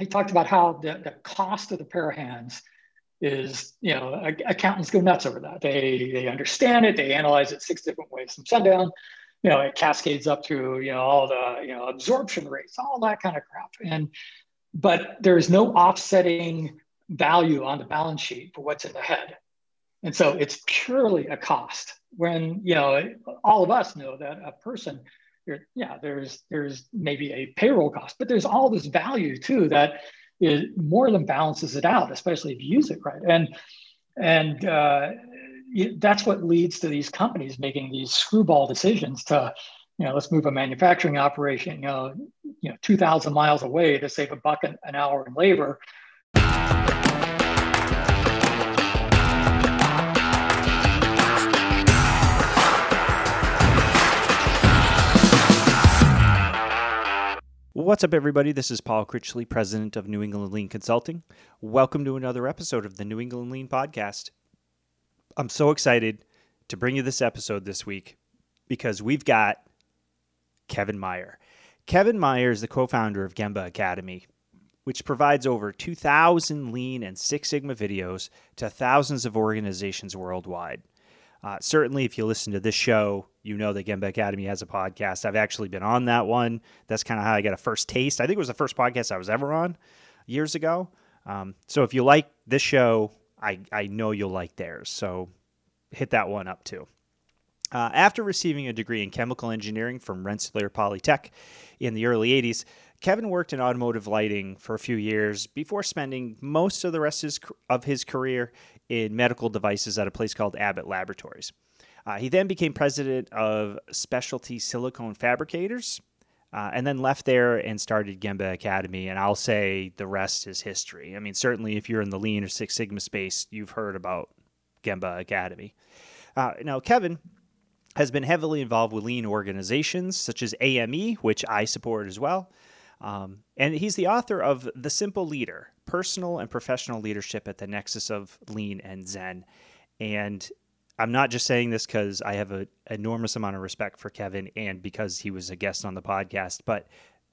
he talked about how the, the cost of the pair of hands is, you know, accountants go nuts over that. They, they understand it, they analyze it six different ways from sundown. You know, it cascades up through, you know, all the, you know, absorption rates, all that kind of crap. And, but there's no offsetting value on the balance sheet for what's in the head. And so it's purely a cost when, you know, all of us know that a person yeah, there's there's maybe a payroll cost, but there's all this value too that it more than balances it out, especially if you use it right. And and uh, that's what leads to these companies making these screwball decisions to, you know, let's move a manufacturing operation, you know, you know, 2,000 miles away to save a buck an hour in labor What's up, everybody? This is Paul Critchley, president of New England Lean Consulting. Welcome to another episode of the New England Lean Podcast. I'm so excited to bring you this episode this week because we've got Kevin Meyer. Kevin Meyer is the co founder of Gemba Academy, which provides over 2,000 Lean and Six Sigma videos to thousands of organizations worldwide. Uh, certainly, if you listen to this show, you know that Gemba Academy has a podcast. I've actually been on that one. That's kind of how I got a first taste. I think it was the first podcast I was ever on years ago. Um, so if you like this show, I, I know you'll like theirs. So hit that one up too. Uh, after receiving a degree in chemical engineering from Rensselaer Polytech in the early 80s, Kevin worked in automotive lighting for a few years before spending most of the rest of his, of his career in medical devices at a place called Abbott Laboratories. Uh, he then became president of Specialty Silicone Fabricators, uh, and then left there and started Gemba Academy. And I'll say the rest is history. I mean, certainly if you're in the Lean or Six Sigma space, you've heard about Gemba Academy. Uh, now, Kevin has been heavily involved with Lean organizations such as AME, which I support as well. Um, and he's the author of The Simple Leader Personal and Professional Leadership at the Nexus of Lean and Zen. And I'm not just saying this because I have an enormous amount of respect for Kevin and because he was a guest on the podcast, but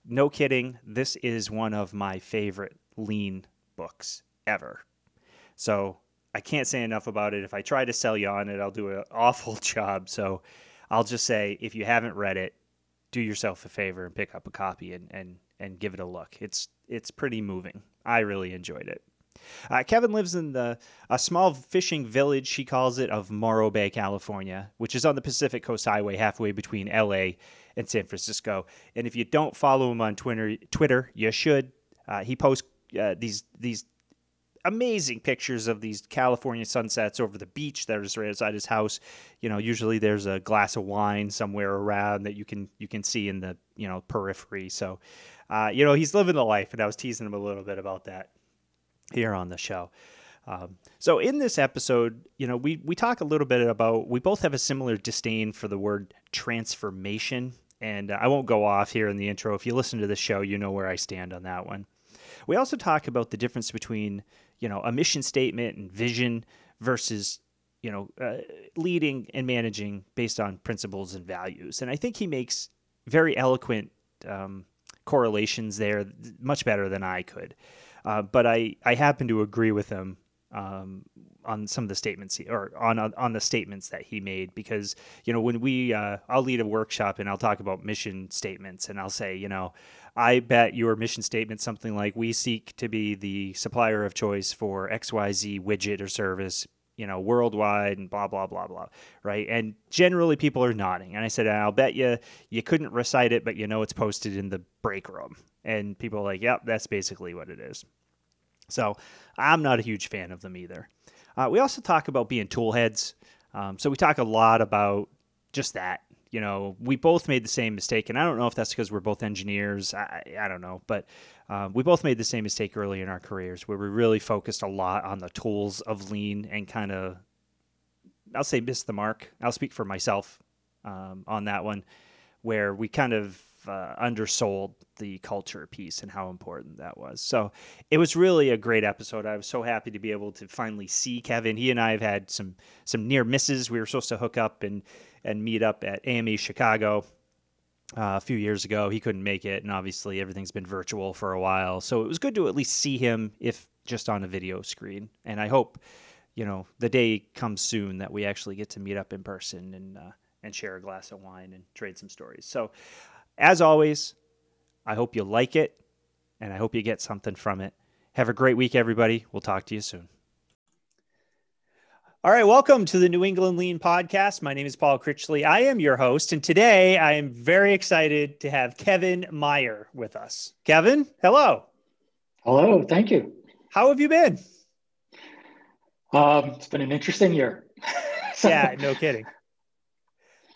no kidding, this is one of my favorite lean books ever. So I can't say enough about it. If I try to sell you on it, I'll do an awful job. So I'll just say if you haven't read it, do yourself a favor and pick up a copy and, and, and give it a look. It's it's pretty moving. I really enjoyed it. Uh, Kevin lives in the a small fishing village, he calls it, of Morro Bay, California, which is on the Pacific Coast Highway, halfway between L.A. and San Francisco. And if you don't follow him on Twitter, Twitter, you should. Uh, he posts uh, these these amazing pictures of these California sunsets over the beach that is right outside his house. You know, usually there's a glass of wine somewhere around that you can you can see in the you know periphery. So, uh, you know, he's living the life, and I was teasing him a little bit about that here on the show. Um, so in this episode, you know, we we talk a little bit about we both have a similar disdain for the word transformation, and I won't go off here in the intro. If you listen to the show, you know where I stand on that one. We also talk about the difference between you know a mission statement and vision versus you know uh, leading and managing based on principles and values, and I think he makes very eloquent um, correlations there, much better than I could. Uh, but I, I happen to agree with him um, on some of the statements he, or on on the statements that he made because you know when we uh, I'll lead a workshop and I'll talk about mission statements and I'll say you know I bet your mission statement something like we seek to be the supplier of choice for XYZ widget or service you know worldwide and blah blah blah blah right and generally people are nodding and I said I'll bet you you couldn't recite it but you know it's posted in the break room and people are like yep that's basically what it is so I'm not a huge fan of them either. Uh, we also talk about being toolheads. Um, so we talk a lot about just that. You know, we both made the same mistake, and I don't know if that's because we're both engineers. I, I don't know, but uh, we both made the same mistake early in our careers where we really focused a lot on the tools of lean and kind of, I'll say, missed the mark. I'll speak for myself um, on that one, where we kind of uh, undersold the culture piece and how important that was. So it was really a great episode. I was so happy to be able to finally see Kevin. He and I have had some some near misses. We were supposed to hook up and and meet up at AME Chicago. uh, a few years ago. He couldn't make it, and obviously everything's been virtual for a while. So it was good to at least see him, if just on a video screen. And I hope, you know, the day comes soon that we actually get to meet up in person and uh, and share a glass of wine and trade some stories. So, as always, I hope you like it, and I hope you get something from it. Have a great week, everybody. We'll talk to you soon. All right, welcome to the New England Lean podcast. My name is Paul Critchley. I am your host, and today I am very excited to have Kevin Meyer with us. Kevin, hello. Hello, thank you. How have you been? Um, it's been an interesting year. yeah, no kidding.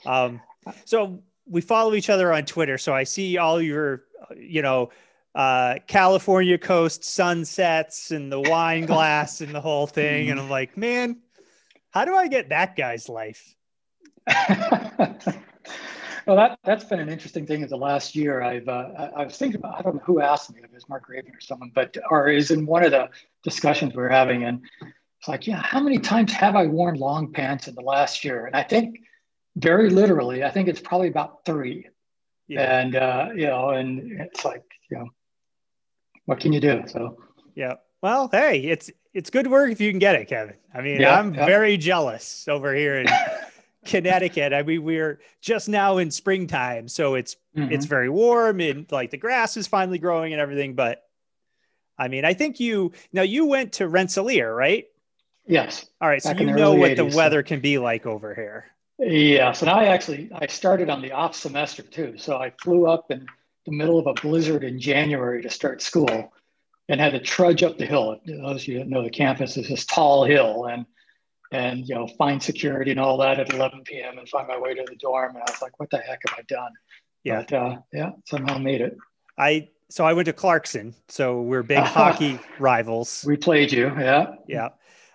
Um, so we follow each other on Twitter, so I see all your, you know, uh, California coast sunsets and the wine glass and the whole thing, and I'm like, man, how do I get that guy's life? well, that that's been an interesting thing. in the last year, I've uh, I, I, was thinking about. I don't know who asked me. If it was Mark Graban or someone, but or is in one of the discussions we were having, and it's like, yeah, how many times have I worn long pants in the last year? And I think very literally, I think it's probably about three. Yeah. And uh, you know, and it's like, you know, what can you do? So yeah. Well, hey, it's it's good work if you can get it, Kevin. I mean, yeah, I'm yeah. very jealous over here in Connecticut. I mean, we're just now in springtime, so it's mm-hmm. it's very warm and like the grass is finally growing and everything. But I mean, I think you now you went to Rensselaer, right? Yes. All right, so you know what 80s, the weather so. can be like over here. Yes, and I actually I started on the off semester too. So I flew up in the middle of a blizzard in January to start school, and had to trudge up the hill. Those of you that know the campus is this tall hill, and and you know find security and all that at 11 p.m. and find my way to the dorm. And I was like, what the heck have I done? Yeah, but, uh, yeah, somehow made it. I so I went to Clarkson, so we're big hockey rivals. We played you, yeah, yeah.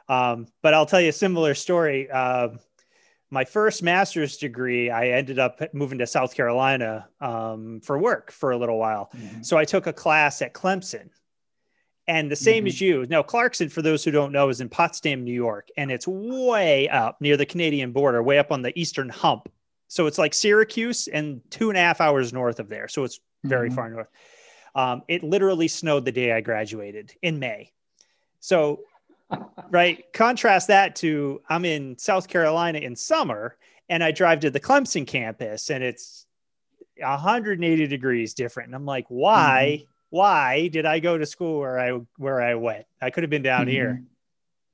Um, but I'll tell you a similar story. Uh, my first master's degree, I ended up moving to South Carolina um, for work for a little while. Mm-hmm. So I took a class at Clemson. And the same mm-hmm. as you. Now, Clarkson, for those who don't know, is in Potsdam, New York, and it's way up near the Canadian border, way up on the eastern hump. So it's like Syracuse and two and a half hours north of there. So it's very mm-hmm. far north. Um, it literally snowed the day I graduated in May. So right? Contrast that to I'm in South Carolina in summer and I drive to the Clemson campus and it's 180 degrees different. And I'm like, why? Mm-hmm. Why did I go to school where I where I went? I could have been down mm-hmm. here.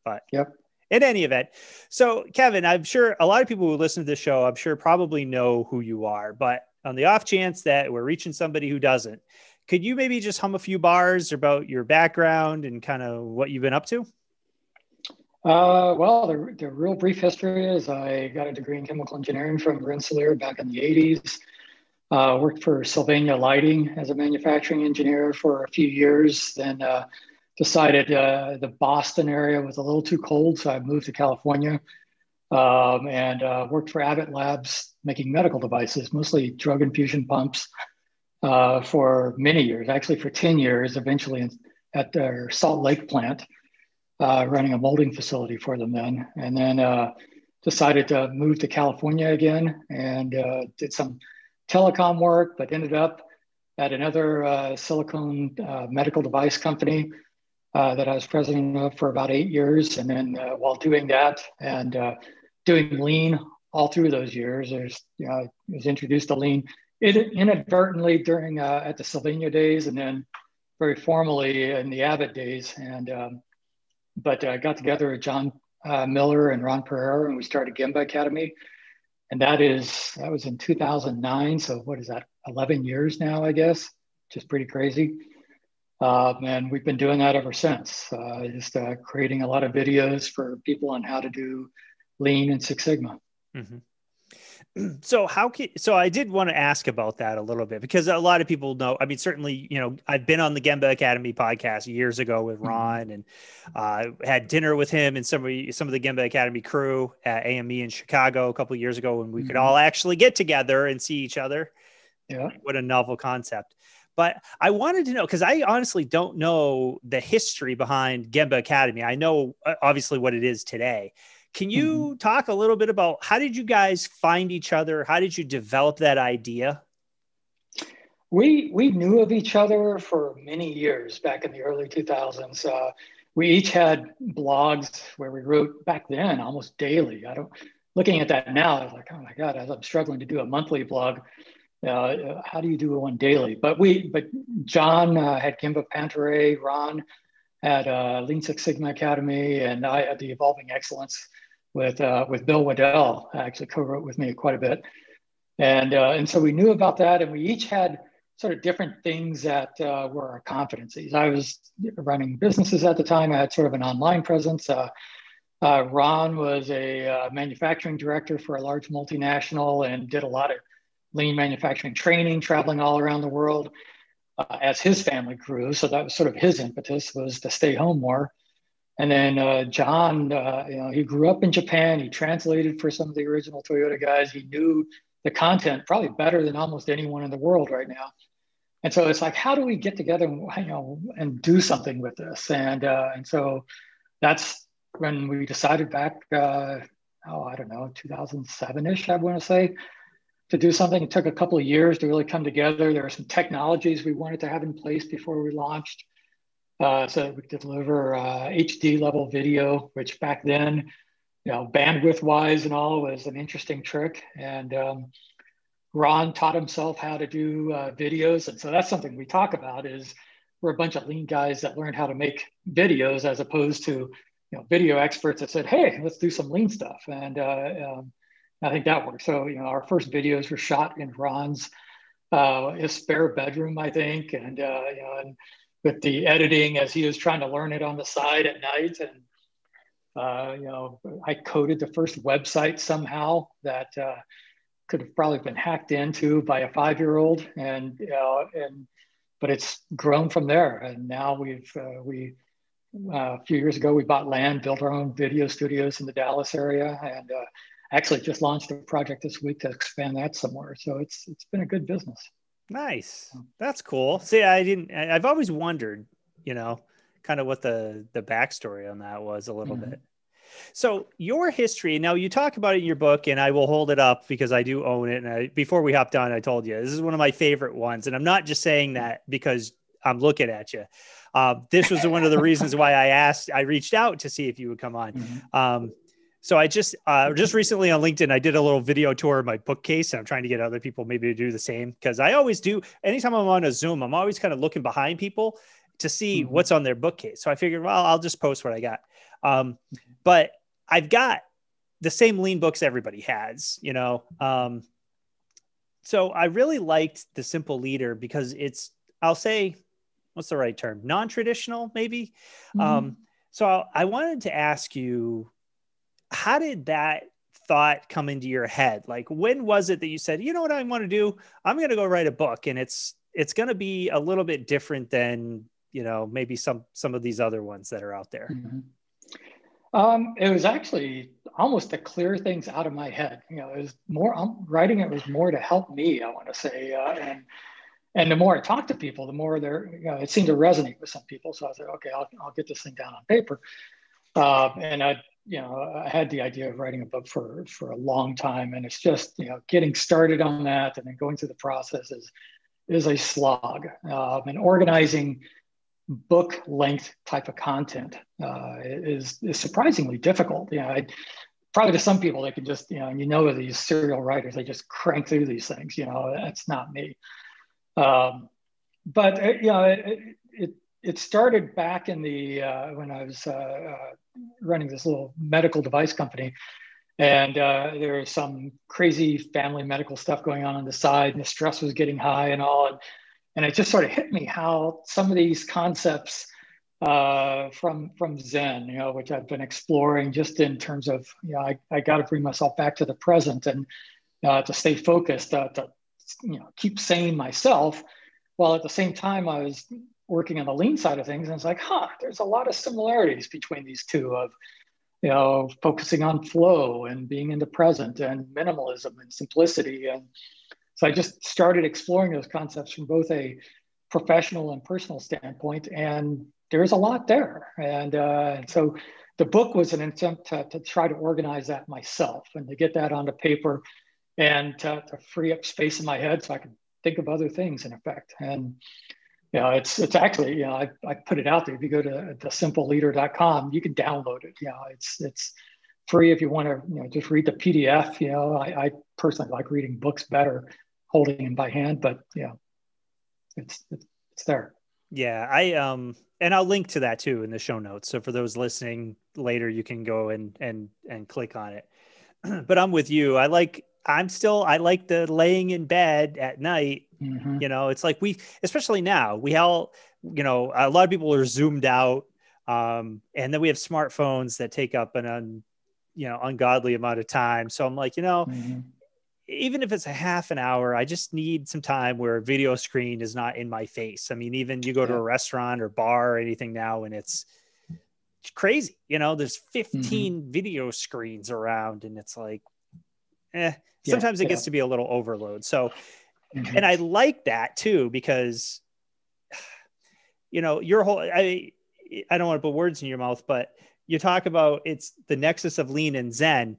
But yep. In any event, so Kevin, I'm sure a lot of people who listen to this show, I'm sure probably know who you are, but on the off chance that we're reaching somebody who doesn't, could you maybe just hum a few bars about your background and kind of what you've been up to? Uh, well, the, the real brief history is I got a degree in chemical engineering from Rensselaer back in the 80s. Uh, worked for Sylvania Lighting as a manufacturing engineer for a few years, then uh, decided uh, the Boston area was a little too cold, so I moved to California um, and uh, worked for Abbott Labs making medical devices, mostly drug infusion pumps, uh, for many years, actually for 10 years, eventually at their Salt Lake plant uh, running a molding facility for them then, and then uh, decided to move to California again and uh, did some telecom work, but ended up at another uh, silicone uh, medical device company uh, that I was president of for about eight years. And then while doing that and doing lean all through those years, there's you know, I was introduced to lean inadvertently during at the Sylvania days, and then very formally in the Abbott days, and um, but I got together with John uh, Miller and Ron Pereira, and we started Gemba Academy. And that is that was in 2009. So what is that? 11 years now, I guess. Just pretty crazy. Uh, and we've been doing that ever since. Uh, just uh, creating a lot of videos for people on how to do Lean and Six Sigma. Mm-hmm. so how can so i did want to ask about that a little bit because a lot of people know i mean certainly you know i've been on the gemba academy podcast years ago with mm-hmm. ron and uh, had dinner with him and some of some of the gemba academy crew at ame in chicago a couple years ago when we mm-hmm. could all actually get together and see each other yeah what a novel concept but I wanted to know because I honestly don't know the history behind Gemba Academy. I know uh, obviously what it is today. Can you mm-hmm. talk a little bit about how did you guys find each other? How did you develop that idea? we we knew of each other for many years back in the early 2000s. Uh, we each had blogs where we wrote back then almost daily. I don't looking at that now, I was like, oh my god, I'm struggling to do a monthly blog. Uh, how do you do one daily? But we, but John uh, had Gemba Panta Rei, Ron at uh, Lean Six Sigma Academy, and I at the Evolving Excellence with uh, with Bill Waddell. Actually co-wrote with me quite a bit, and uh, and so we knew about that, and we each had sort of different things that uh, were our competencies. I was running businesses at the time. I had sort of an online presence. Uh, uh, Ron was a uh, manufacturing director for a large multinational and did a lot of lean manufacturing training, traveling all around the world as his family grew. So that was sort of his impetus was to stay home more. And then uh, John, uh, you know, he grew up in Japan. He translated for some of the original Toyota guys. He knew the content probably better than almost anyone in the world right now. And so it's like, how do we get together and you know and do something with this? And uh, and so that's when we decided back, uh, oh, I don't know, 2007 ish, I want to say, to do something. It took a couple of years to really come together. There are some technologies we wanted to have in place before we launched. Uh, so we could deliver uh, HD level video, which back then, you know, bandwidth wise and all was an interesting trick. And um, Ron taught himself how to do uh, videos. And so that's something we talk about is we're a bunch of lean guys that learned how to make videos as opposed to you know, video experts that said, "Hey, let's do some lean stuff," and uh, um, I think that worked. So you know, our first videos were shot in Ron's uh, his spare bedroom, I think, and uh, you know, and with the editing as he was trying to learn it on the side at night, and uh, you know, I coded the first website somehow that uh, could have probably been hacked into by a five-year-old, and you know, and but it's grown from there, and now we've uh, we uh, a few years ago, we bought land, built our own video studios in the Dallas area, and uh, actually just launched a project this week to expand that somewhere. So it's it's been a good business. Nice, that's cool. See, I didn't. I've always wondered, you know, kind of what the the backstory on that was a little mm-hmm. bit. So your history. Now you talk about it in your book, and I will hold it up because I do own it. And I, before we hopped on, I told you this is one of my favorite ones, and I'm not just saying that because I'm looking at you. Uh, this was one of the reasons why I asked, I reached out to see if you would come on. Mm-hmm. Um, so I just uh, just recently on LinkedIn, I did a little video tour of my bookcase, and I'm trying to get other people maybe to do the same because I always do. Anytime I'm on a Zoom, I'm always kind of looking behind people to see mm-hmm. what's on their bookcase. So I figured, well, I'll just post what I got. Um, but I've got the same lean books everybody has, you know. Um, so I really liked the Simple Leader because it's, I'll say, what's the right term? Non-traditional, maybe. Mm-hmm. Um, so I, I wanted to ask you, how did that thought come into your head? Like, when was it that you said, you know what I want to do? I'm going to go write a book, and it's it's going to be a little bit different than you know maybe some some of these other ones that are out there. Mm-hmm. Um, it was actually almost to clear things out of my head. You know, it was more um, writing. It was more to help me. I want to say, uh, and and the more I talked to people, the more there, you know, it seemed to resonate with some people. So I said, okay, I'll, I'll get this thing down on paper. Uh, and I, you know, I had the idea of writing a book for for a long time, and it's just, you know, getting started on that and then going through the process is is a slog. Uh, and organizing book length type of content uh, is is surprisingly difficult. You know, I, probably to some people they can just, you know, you know these serial writers, they just crank through these things. You know, that's not me. Um, but uh, you know, it, it, it started back in the uh, when I was uh, uh, running this little medical device company, and uh, there was some crazy family medical stuff going on on the side, and the stress was getting high and all, and, and it just sort of hit me how some of these concepts uh, from from Zen, you know, which I've been exploring just in terms of, you know, I, I got to bring myself back to the present and uh, to stay focused, uh, to you know keep sane myself while at the same time i was working on the lean side of things and it's like huh there's a lot of similarities between these two of you know focusing on flow and being in the present and minimalism and simplicity and so i just started exploring those concepts from both a professional and personal standpoint and there's a lot there and, uh, so the book was an attempt to, to try to organize that myself and to get that onto paper and to, to, free up space in my head so I could think of other things in effect. And you know, it's it's actually, you know, I, I put it out there. If you go to thesimpleLeader.com, you can download it. You know, it's it's free if you want to, you know, just read the PDF. You know, I, I personally like reading books better, holding them by hand, but you know, it's it's, it's there. Yeah, I um and I'll link to that too in the show notes. So for those listening later, you can go and and and click on it. but I'm with you. I like I'm still I like the laying in bed at night. Mm-hmm. You know, it's like we especially now we all you know a lot of people are zoomed out, um, and then we have smartphones that take up an un, you know ungodly amount of time. So I'm like, you know, mm-hmm even if it's a half an hour, I just need some time where a video screen is not in my face. I mean, even you go to a restaurant or bar or anything now, and it's crazy. You know, there's 15 mm-hmm. video screens around, and it's like, eh. Sometimes yeah, it gets yeah. to be a little overload. So, mm-hmm. and I like that too because, you know, your whole I I don't want to put words in your mouth, but you talk about it's the nexus of lean and zen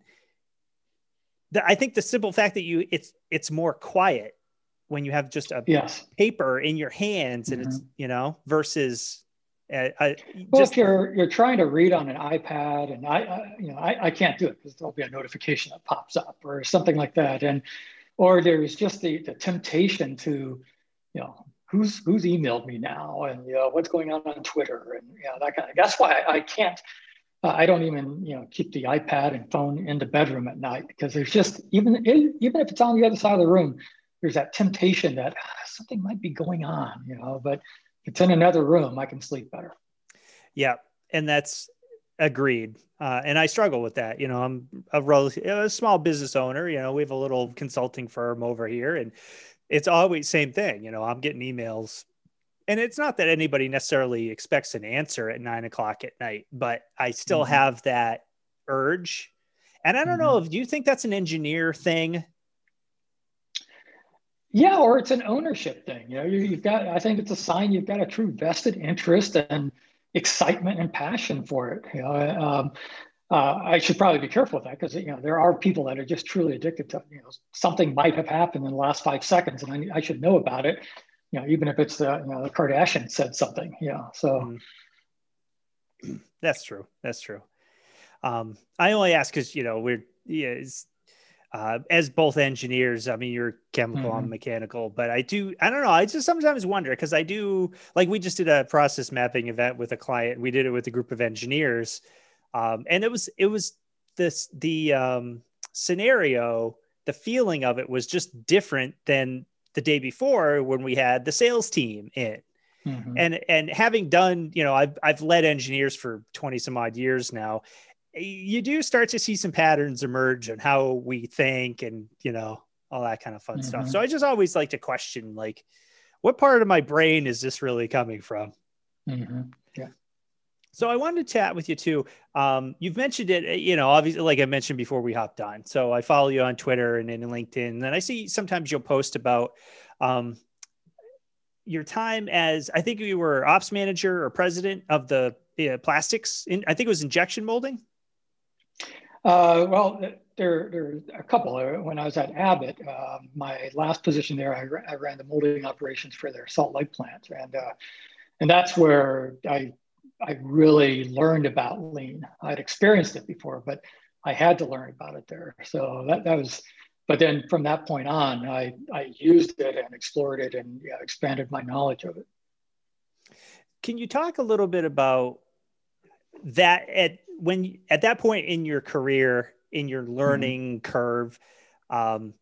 the, I think the simple fact that you it's it's more quiet when you have just a yes. paper in your hands and mm-hmm. it's you know versus uh, I, well, just, if you're you're trying to read on an iPad, and I, I you know I, I can't do it because there'll be a notification that pops up or something like that, and or there's just the the temptation to, you know, who's who's emailed me now, and you know what's going on on Twitter, and you know that kind of. That's why I, I can't uh, I don't even you know keep the iPad and phone in the bedroom at night because there's just even even if it's on the other side of the room, there's that temptation that ah, something might be going on, you know. But if it's in another room, I can sleep better. Yeah, and that's agreed. Uh, and I struggle with that. You know, I'm a, relative, a small business owner. You know, we have a little consulting firm over here, and it's always same thing. You know, I'm getting emails and it's not that anybody necessarily expects an answer at nine o'clock at night, but I still mm-hmm. have that urge. And I don't mm-hmm. know if you think that's an engineer thing? Yeah, or it's an ownership thing. You know, you, have got. I think it's a sign you've got a true vested interest and excitement and passion for it. You know, um, uh, I should probably be careful with that because you know there are people that are just truly addicted to. You know, something might have happened in the last five seconds, and I, I should know about it you know, even if it's the, you know, the Kardashian said something, yeah. So mm. that's true. That's true. Um, I only ask because, you know, we're, yeah, uh, as both engineers, I mean, you're chemical, mm-hmm. I'm mechanical, but I do, I don't know. I just sometimes wonder because I do, like, we just did a process mapping event with a client. We did it with a group of engineers. Um, and it was, it was this, the um, scenario, the feeling of it was just different than the day before when we had the sales team in. Mm-hmm. And and having done, you know, I've I've led engineers for 20 some odd years now. You do start to see some patterns emerge on how we think and, you know, all that kind of fun mm-hmm. stuff. So I just always like to question like what part of my brain is this really coming from? Mm-hmm. So I wanted to chat with you too. Um, you've mentioned it, eh, you know, obviously, like I mentioned before we hopped on. So I follow you on Twitter and in LinkedIn, and I see sometimes you'll post about um, your time as I think you were ops manager or president of the uh, plastics. In, I think it was injection molding. Uh, well, there, there are a couple. When I was at Abbott, uh, my last position there, I, I, ran the molding operations for their Salt Lake plant, and uh, and that's where I I really learned about lean. I'd experienced it before, but I had to learn about it there. So that, that was, but then from that point on, I, I used it and explored it and yeah, expanded my knowledge of it. Can you talk a little bit about that at when at that point in your career, in your learning mm-hmm. curve? Um,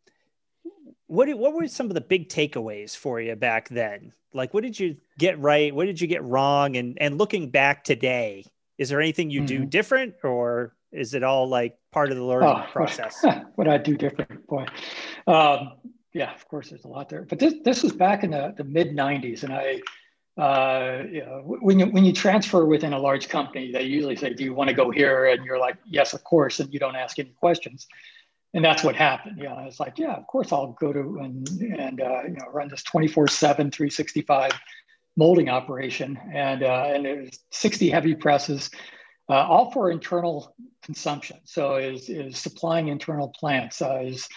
what what were some of the big takeaways for you back then? Like, what did you get right? What did you get wrong? And and looking back today, is there anything you mm-hmm. do different, or is it all like part of the learning oh, process? what I do different, boy. Um, yeah, of course, there's a lot there. But this this was back in the, the mid '90s, and I. Uh, know, when you when you transfer within a large company, they usually say, "Do you want to go here?" And you're like, "Yes, of course," and you don't ask any questions and that's what happened. You know, it's like, yeah, of course I'll go to and and uh, you know run this 24/7, 365 molding operation, and uh, and it was 60 heavy presses, uh, all for internal consumption. So is is supplying internal plants, uh, is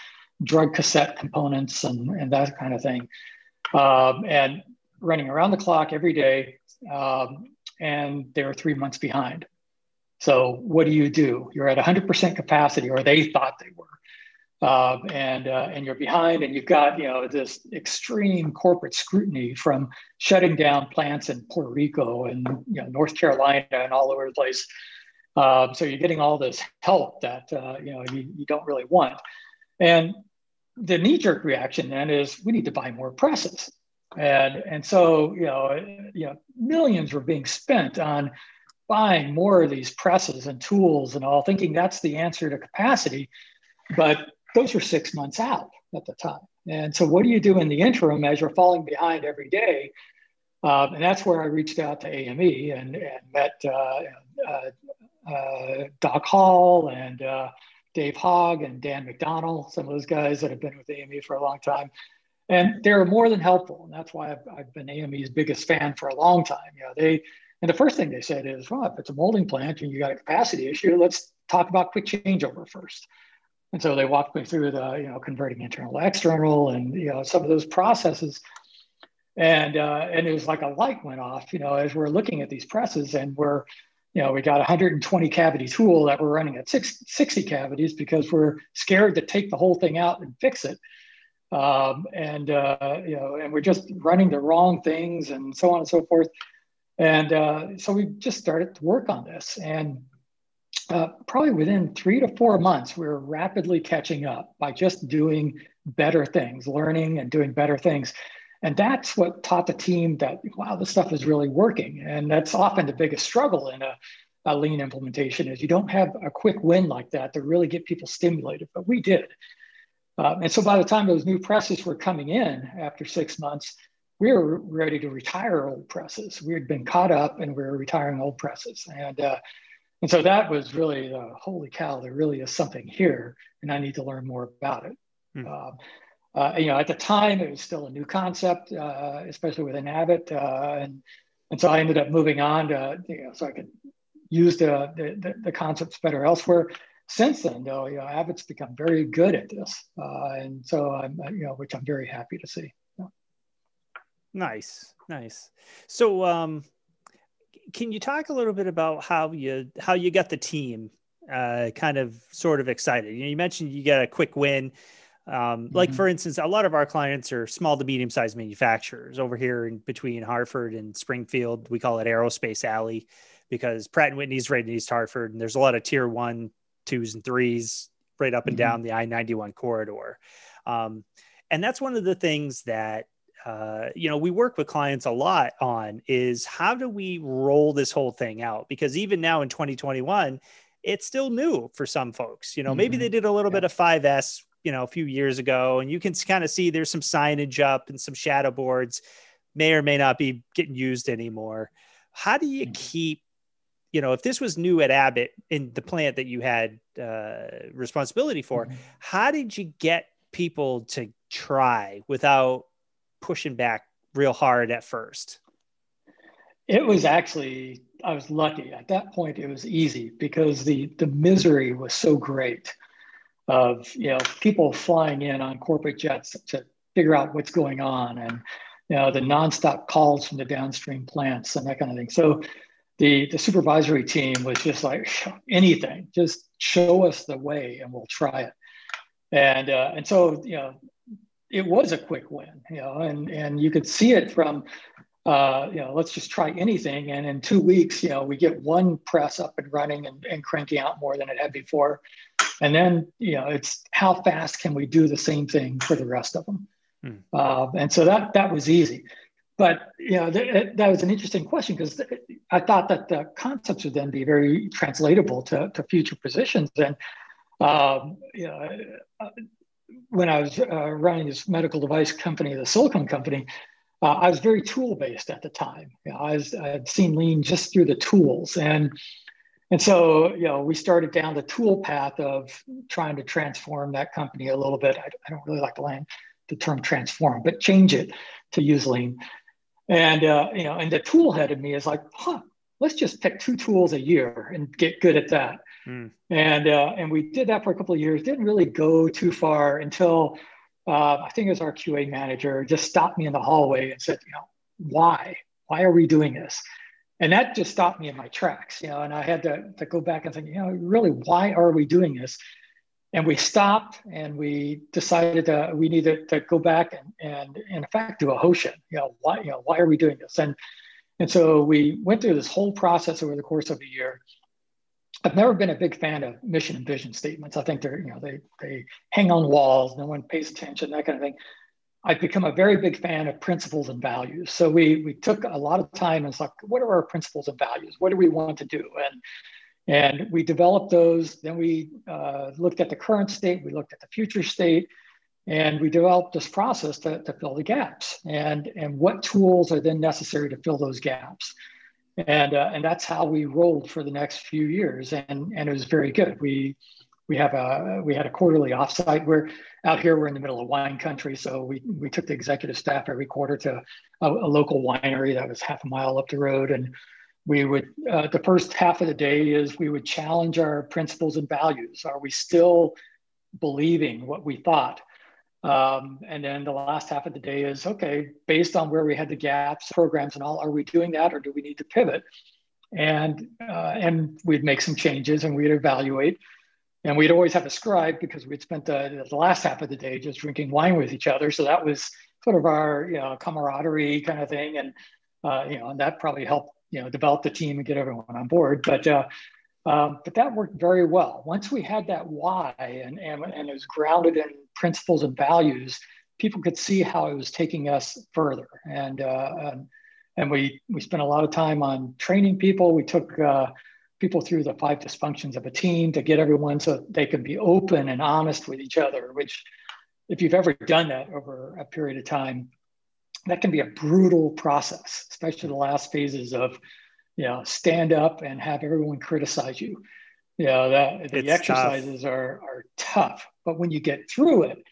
drug cassette components and and that kind of thing. um, and running around the clock every day. Um, and they're three months behind. So what do you do? You're at 100% capacity, or they thought they were. Uh, and uh, and you're behind, and you've got you know this extreme corporate scrutiny from shutting down plants in Puerto Rico and you know North Carolina and all over the place. Uh, so you're getting all this help that uh, you know you, you don't really want, and the knee-jerk reaction then is we need to buy more presses, and and so you know you know millions were being spent on buying more of these presses and tools and all, thinking that's the answer to capacity, but those were six months out at the time. And so, what do you do in the interim as you're falling behind every day? Um, and that's where I reached out to AME and, and met uh, uh, uh, Doc Hall and uh, Dave Hogg and Dan McDonald, some of those guys that have been with AME for a long time. And they're more than helpful. And that's why I've, I've been AME's biggest fan for a long time. You know, they, and the first thing they said is, well, if it's a molding plant and you got a capacity issue, let's talk about quick changeover first. And so they walked me through the, you know, converting internal to external and, you know, some of those processes. And, uh, and it was like a light went off, you know, as we're looking at these presses and we're, you know, we got 120 cavity tool that we're running at six, 60 cavities because we're scared to take the whole thing out and fix it. Um, and, uh, you know, and we're just running the wrong things and so on and so forth. And uh, so we just started to work on this. And uh, probably within three to four months, we were rapidly catching up by just doing better things, learning and doing better things. And that's what taught the team that, wow, this stuff is really working. And that's often the biggest struggle in a, a lean implementation is you don't have a quick win like that to really get people stimulated, but we did. Um, and so by the time those new presses were coming in after six months, we were ready to retire old presses. We had been caught up and we were retiring old presses. And uh, and so that was really, uh, holy cow, there really is something here, and I need to learn more about it. Uh, uh, you know, at the time, it was still a new concept, uh, especially within Abbott, uh, and and so I ended up moving on to, you know, so I could use the the, the concepts better elsewhere. Since then, though, you know, Abbott's become very good at this, uh, and so I'm, you know, which I'm very happy to see. Yeah. Nice, nice. So, um, can you talk a little bit about how you how you got the team uh, kind of sort of excited? You, know, you mentioned you got a quick win. Um, like mm-hmm. for instance, a lot of our clients are small to medium sized manufacturers over here in between Hartford and Springfield. We call it Aerospace Alley because Pratt and Whitney's right in East Hartford, and there's a lot of tier one, twos, and threes right up and mm-hmm. down the I ninety one corridor. Um, and that's one of the things that uh, you know we work with clients a lot on is how do we roll this whole thing out because even now in 2021 it's still new for some folks you know mm-hmm. maybe they mm-hmm. did a little yeah. bit of 5s you know a few years ago and you can kind of see there's some signage up and some shadow boards may or may not be getting used anymore how do you mm-hmm. keep you know if this was new at abbott in the plant that you had uh, responsibility for mm-hmm. how did you get people to try without pushing back real hard at first? It was actually I was lucky. At that point, it was easy because the the misery was so great of you know people flying in on corporate jets to figure out what's going on and you know the nonstop calls from the downstream plants and that kind of thing. So the the supervisory team was just like anything, just show us the way and we'll try it. And uh, and so you know it was a quick win, you know, and and you could see it from, uh, you know, let's just try anything, and in two weeks, you know, we get one press up and running and, and cranking out more than it had before, and then you know, it's how fast can we do the same thing for the rest of them, hmm. uh, and so that that was easy. But you know th- that was an interesting question because I thought that the concepts would then be very translatable to, to future positions, and um, you know, uh, when I was uh, running this medical device company, the silicon company, uh, I was very tool based at the time. You know, I, was, I had seen lean just through the tools, and and so you know we started down the tool path of trying to transform that company a little bit. I, I don't really like the line, the term transform, but change it to use lean. And uh, you know, and the tool head of me is like, huh, let's just pick two tools a year and get good at that. Mm. And uh, and we did that for a couple of years. Didn't really go too far until uh, I think it was our QA manager, just stopped me in the hallway and said, you know, why? Why are we doing this? And that just stopped me in my tracks, you know, and I had to, to go back and think, you know, really, why are we doing this? And we stopped and we decided that we needed to go back and, and in fact, do a Hoshin, you know, why, you know, why are we doing this? And, and so we went through this whole process over the course of a year. I've never been a big fan of mission and vision statements. I think they're, you know, they, they hang on walls, no one pays attention, that kind of thing. I've become a very big fan of principles and values. So we we took a lot of time and it's like, what are our principles and values? What do we want to do? And and we developed those. Then we uh, looked at the current state. We looked at the future state, and we developed this process to, to fill the gaps. And and what tools are then necessary to fill those gaps? And uh, and that's how we rolled for the next few years. And and it was very good. We we have a we had a quarterly offsite where out here we're in the middle of wine country so we we took the executive staff every quarter to a, a local winery that was half a mile up the road and we would uh, the first half of the day is we would challenge our principles and values. Are we still believing what we thought? Um, and then the last half of the day is okay based on where we had the gaps programs and all are we doing that or do we need to pivot? And uh, and we'd make some changes and we'd evaluate. And we'd always have a scribe because we'd spent the, the last half of the day just drinking wine with each other. So that was sort of our you know camaraderie kind of thing, and uh, you know, and that probably helped you know develop the team and get everyone on board. But uh, um, but that worked very well. Once we had that why and, and and it was grounded in principles and values, people could see how it was taking us further. And uh, and, and we we spent a lot of time on training people. We took uh, people through the five dysfunctions of a team to get everyone so they can be open and honest with each other, which if you've ever done that over a period of time, that can be a brutal process, especially the last phases of, you know, stand up and have everyone criticize you. You know, that the it's exercises tough. are, are tough, but when you get through it,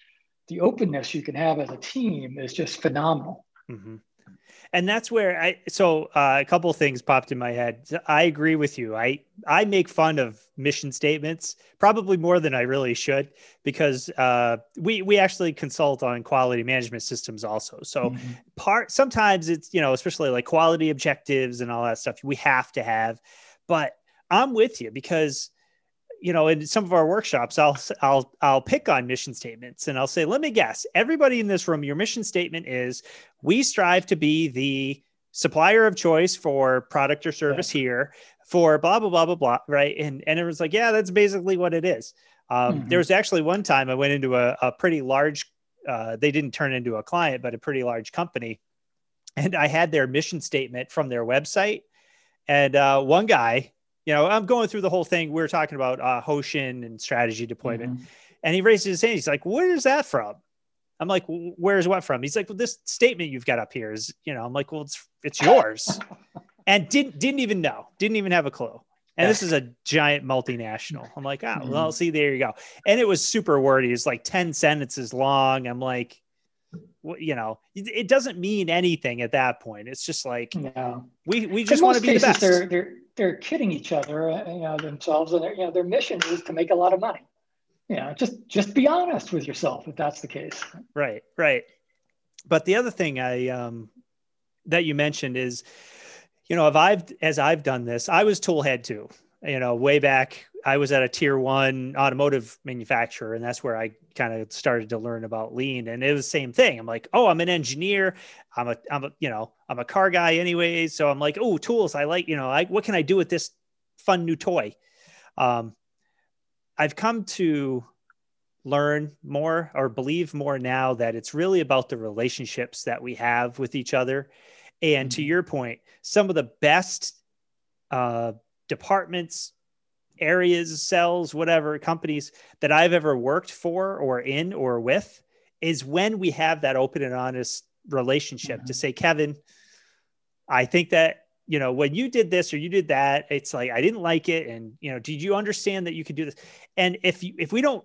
the openness you can have as a team is just phenomenal. Mm-hmm and that's where I so uh, a couple of things popped in my head. I agree with you. I I make fun of mission statements probably more than I really should because uh, we we actually consult on quality management systems also. So mm-hmm. part sometimes it's you know especially like quality objectives and all that stuff we have to have, but I'm with you because you know, in some of our workshops, I'll I'll I'll pick on mission statements and I'll say, let me guess, everybody in this room, your mission statement is we strive to be the supplier of choice for product or service yeah. here for blah blah blah blah blah, right? And and it was like, yeah, that's basically what it is. Um, mm-hmm. There was actually one time I went into a, a pretty large. Uh, they didn't turn into a client, but a pretty large company, and I had their mission statement from their website. And uh, one guy you know, I'm going through the whole thing. We are talking about uh, Hoshin and strategy deployment. Mm-hmm. And he raises his hand. He's like, where is that from? I'm like, where's what from? He's like, well, this statement you've got up here is, you know, I'm like, well, it's, it's yours. and didn't, didn't even know, didn't even have a clue. And this is a giant multinational. I'm like, oh, mm-hmm. well, see, there you go. And it was super wordy. It's like 10 sentences long. I'm like, you know, it doesn't mean anything at that point. It's just like no. we we just want to be the best. They're they're they're kidding each other, uh, you know, themselves, and you know their mission is to make a lot of money. You know, just just be honest with yourself if that's the case. Right, right. But the other thing I um that you mentioned is, you know, if I've as I've done this, I was toolhead too. You know, way back I was at a tier one automotive manufacturer, and that's where I kind of started to learn about lean. And it was the same thing. I'm like, oh, I'm an engineer. I'm a, I'm a, you know, I'm a car guy anyways. So I'm like, oh, tools. I like, you know, I what can I do with this fun new toy? Um, I've come to learn more or believe more now that it's really about the relationships that we have with each other. And mm-hmm. to your point, some of the best uh, departments, areas, cells, whatever companies that I've ever worked for or in or with is when we have that open and honest relationship mm-hmm. to say, Kevin, I think that you know when you did this or you did that it's like i didn't like it and you know did you understand that you could do this and if you if we don't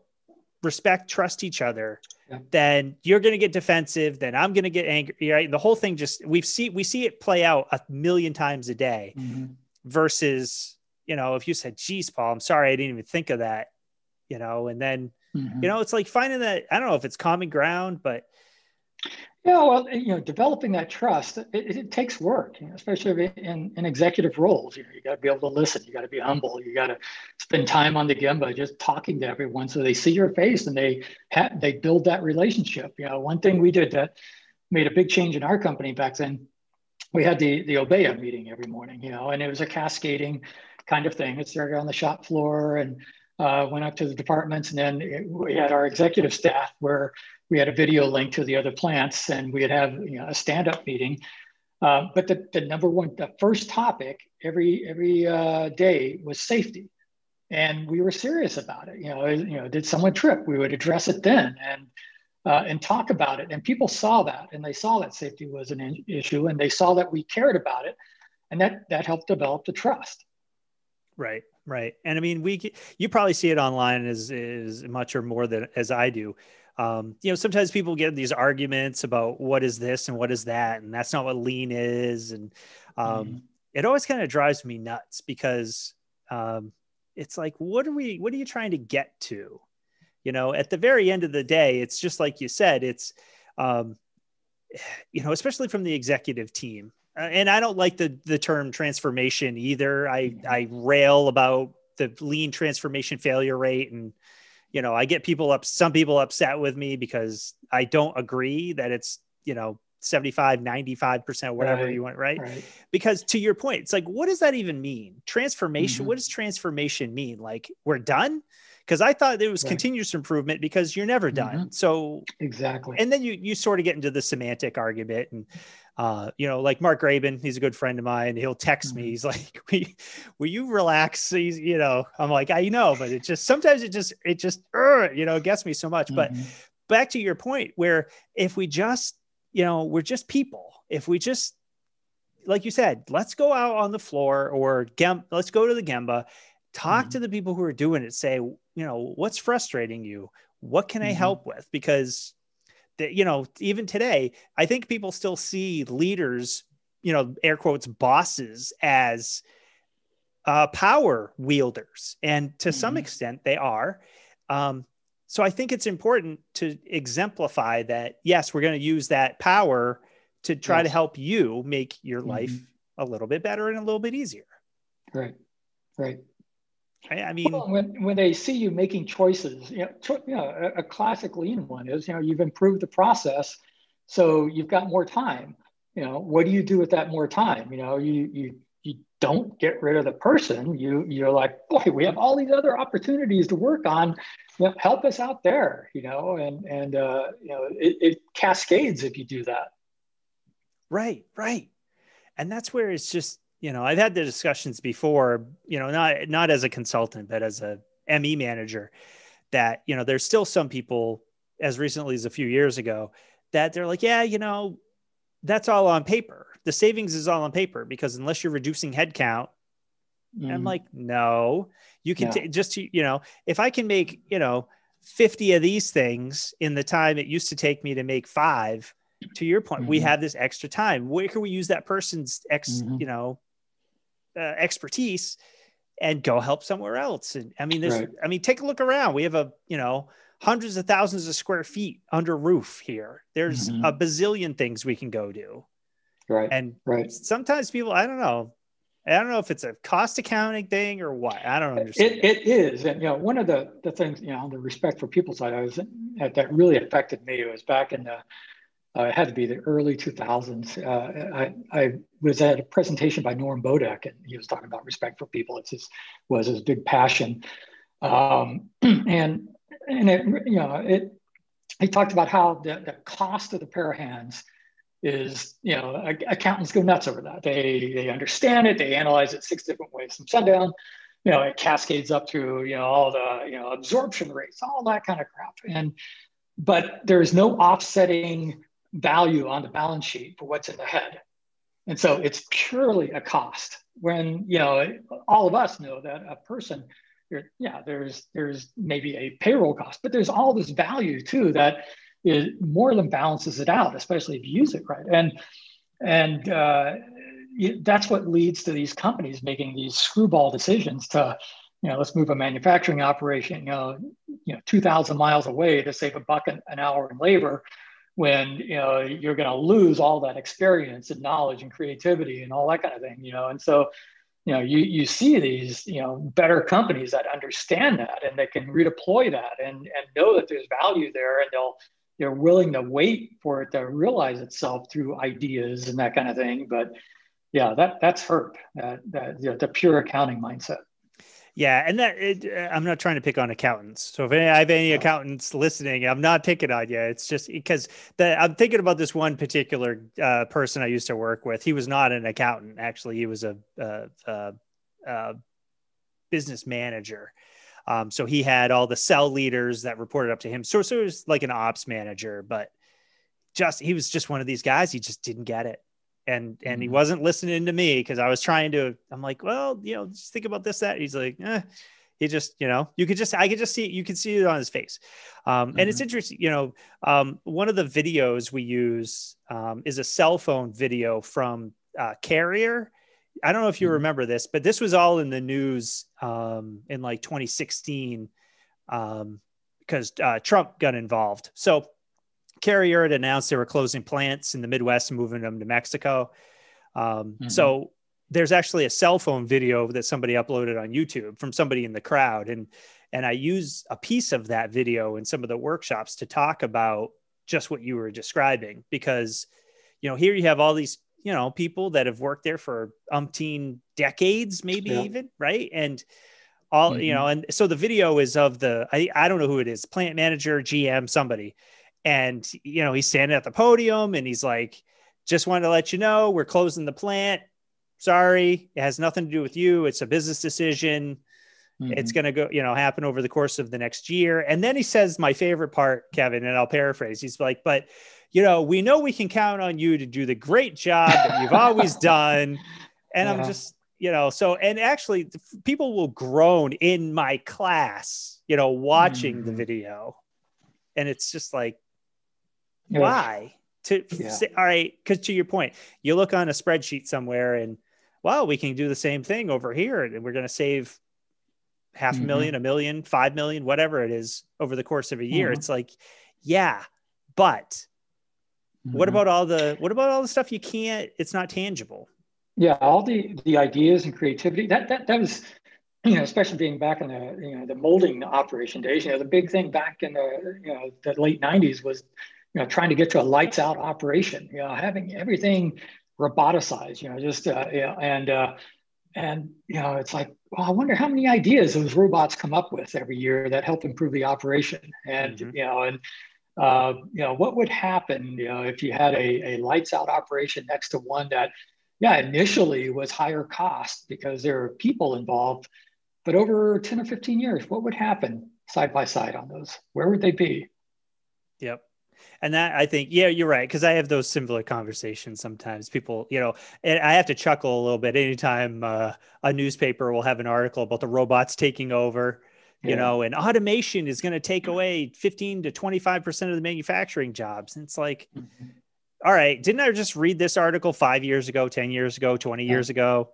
respect trust each other yeah. then you're going to get defensive then i'm going to get angry right the whole thing just we've see we see it play out a million times a day mm-hmm. versus you know, if you said, geez, Paul, I'm sorry, I didn't even think of that, you know, and then Mm-hmm. You know, it's like finding that I don't know if it's common ground, but yeah, well, you know, developing that trust, it, it takes work, you know, especially in, in executive roles. You know, you got to be able to listen. You got to be humble. You got to spend time on the Gemba, just talking to everyone, so they see your face and they ha- they build that relationship. You know, one thing we did that made a big change in our company back then. We had the the Obeya meeting every morning, you know, and it was a cascading kind of thing. It started on the shop floor and uh, went up to the departments, and then it, we had our executive staff where we had a video link to the other plants, and we'd have you know, a stand-up meeting. Uh, but the, the number one, the first topic every every uh, day was safety, and we were serious about it. You know, you know, did someone trip? We would address it then, and uh, and talk about it. And people saw that, and they saw that safety was an in- issue, and they saw that we cared about it, and that that helped develop the trust. Right, right. And I mean, we you probably see it online as as much or more than as I do. Um, you know, sometimes people get these arguments about what is this and what is that, and that's not what lean is, and um, mm. it always kind of drives me nuts because um, it's like, what are we? What are you trying to get to? You know, at the very end of the day, it's just like you said. It's um, you know, especially from the executive team and I don't like the the term transformation either. I mm-hmm. I rail about the lean transformation failure rate and you know, I get people up some people upset with me because I don't agree that it's, you know, 75 95% whatever right, you want right? right? because to your point it's like what does that even mean transformation mm-hmm. what does transformation mean like we're done because I thought it was right. continuous improvement because you're never done. Mm-hmm. So exactly. And then you you sort of get into the semantic argument and uh, you know, like Mark Graban, he's a good friend of mine. He'll text mm-hmm. me. He's like, will you, will you relax? He's, you know, I'm like, I know, but it just, sometimes it just, it just, uh, you know, it gets me so much. Mm-hmm. But back to your point where if we just, you know, we're just people, if we just, like you said, let's go out on the floor or gem, let's go to the Gemba, talk mm-hmm. to the people who are doing it, say, you know, what's frustrating you? What can I mm-hmm. help with? Because that you know even today i think people still see leaders you know air quotes bosses as uh, power wielders and to mm-hmm. some extent they are um, so i think it's important to exemplify that yes we're going to use that power to try yes. to help you make your mm-hmm. life a little bit better and a little bit easier right right I, mean, well, when, when they see you making choices, you know, cho- you know a, a, classic lean one is, you know, you've improved the process, so you've got more time. You know, what do you do with that more time? You know, you you you don't get rid of the person. You you're like, boy, we have all these other opportunities to work on. You know, help us out there. You know, and and uh, you know, it, it cascades if you do that. Right, right, and that's where it's just you know, I've had the discussions before, you know, not not as a consultant, but as a ME manager, that you know, there's still some people as recently as a few years ago that they're like, yeah, you know, that's all on paper. The savings is all on paper because unless you're reducing headcount, mm. I'm like, no, you can yeah. t- just you know, if I can make you know 50 of these things in the time it used to take me to make five. To your point, mm-hmm. we have this extra time. Where can we use that person's ex, mm-hmm. you know, uh, expertise and go help somewhere else. And I mean, there's, right. I mean, take a look around. We have a, you know, hundreds of thousands of square feet under roof here. There's mm-hmm. a bazillion things we can go do. Right. And right. sometimes people, I don't know, I don't know if it's a cost accounting thing or what. I don't understand. It, it is. And, you know, one of the, the things, you know, the respect for people side, I was that really affected me. It was back in the uh, it had to be the early 2000s. Uh, I, I, was at a presentation by Norm Bodek, and he was talking about respect for people. It's his was his big passion, um, and and it you know it. He talked about how the, the cost of the pair of hands is you know accountants go nuts over that. They they understand it. They analyze it six different ways from sundown. You know it cascades up through you know all the you know absorption rates, all that kind of crap, and but there's no offsetting value on the balance sheet for what's in the head. And so it's purely a cost. When you know all of us know that a person, yeah, there's there's maybe a payroll cost, but there's all this value too that is more than balances it out, especially if you use it right. And and uh, that's what leads to these companies making these screwball decisions to you know, let's move a manufacturing operation, you know, you know, 2,000 miles away to save a buck an hour in labor when, you know, you're going to lose all that experience and knowledge and creativity and all that kind of thing, you know? And so, you know, you, you see these, you know, better companies that understand that and they can redeploy that and, and know that there's value there and they'll, they're willing to wait for it to realize itself through ideas and that kind of thing. But yeah, that that's hurt that, that you know, the pure accounting mindset. Yeah, and that it, uh, I'm not trying to pick on accountants. So if any, I have any accountants listening, I'm not picking on you. It's just because the, I'm thinking about this one particular uh, person I used to work with. He was not an accountant. Actually, he was a, a, a, a business manager. Um, so he had all the cell leaders that reported up to him. So, so it was like an ops manager, but just he was just one of these guys. He just didn't get it and and he mm-hmm. wasn't listening to me because I was trying to. I'm like, well, you know, just think about this, that. He's like, eh. He just, you know, you could just, I could just see, you could see it on his face. Um, mm-hmm. And it's mm-hmm. interesting, you know, um, one of the videos we use um, is a cell phone video from uh, Carrier. I don't know if you mm-hmm. remember this, but this was all in the news um, in like 2016 because um, uh, Trump got involved. So Carrier had announced they were closing plants in the Midwest and moving them to Mexico. Um, mm-hmm. So there's actually a cell phone video that somebody uploaded on YouTube from somebody in the crowd, and and I use a piece of that video in some of the workshops to talk about just what you were describing because you know here you have all these you know people that have worked there for umpteen decades maybe yeah. even right and all mm-hmm. you know and so the video is of the I, I don't know who it is plant manager gm somebody and, you know, he's standing at the podium and he's like, just wanted to let you know we're closing the plant. Sorry, it has nothing to do with you. It's a business decision. Mm-hmm. It's going to go, you know, happen over the course of the next year. And then he says, my favorite part, Kevin, and I'll paraphrase. He's like, but, you know, we know we can count on you to do the great job that you've always done. And yeah. I'm just, you know, so, and actually, people will groan in my class, you know, watching mm-hmm. the video. And it's just like, yeah. Why? To yeah. say, all right, because to your point, you look on a spreadsheet somewhere and well, we can do the same thing over here, and we're going to save half a mm-hmm. million, a million, five million, whatever it is over the course of a year. Mm-hmm. It's like, yeah, but mm-hmm. what about all the what about all the stuff you can't? It's not tangible. Yeah, all the the ideas and creativity that that that was you know, especially being back in the you know the molding operation days, you know, the big thing back in the you know the late '90s was you know, trying to get to a lights out operation, you know, having everything roboticized, you know, just, uh, you know, and, uh, and, you know, it's like, well, I wonder how many ideas those robots come up with every year that help improve the operation. And, mm-hmm. you know, and, uh, you know, what would happen, you know, if you had a, a lights out operation next to one that, yeah, initially was higher cost because there are people involved, but over 10 or 15 years, what would happen side by side on those? Where would they be? Yep and that I think, yeah, you're right. Cause I have those similar conversations sometimes. People, you know, and I have to chuckle a little bit anytime uh, a newspaper will have an article about the robots taking over, you yeah. know, and automation is going to take away 15 to 25% of the manufacturing jobs. And it's like, mm-hmm. all right, didn't I just read this article five years ago, 10 years ago, 20 yeah. years ago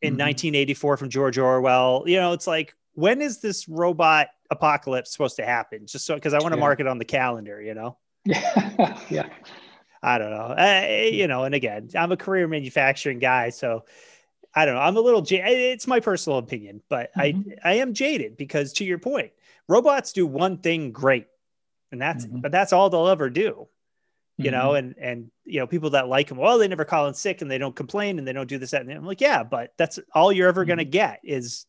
in mm-hmm. 1984 from George Orwell? You know, it's like, when is this robot apocalypse supposed to happen? Just so, cause I want to yeah. mark it on the calendar, you know? Yeah. yeah. I don't know. Uh, you know, and again, I'm a career manufacturing guy, so I don't know. I'm a little it's my personal opinion, but mm-hmm. I I am jaded because to your point, robots do one thing great. And that's mm-hmm. but that's all they'll ever do. You mm-hmm. know, and and you know, people that like them, well, they never call in sick and they don't complain and they don't do this, that, and I'm like, yeah, but that's all you're ever gonna mm-hmm. get is